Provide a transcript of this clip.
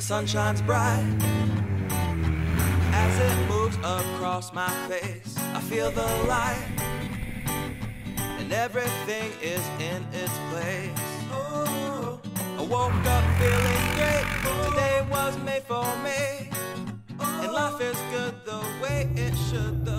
the sun shines bright. As it moves across my face, I feel the light. And everything is in its place. Oh, I woke up feeling great. Today was made for me. And life is good the way it should, be.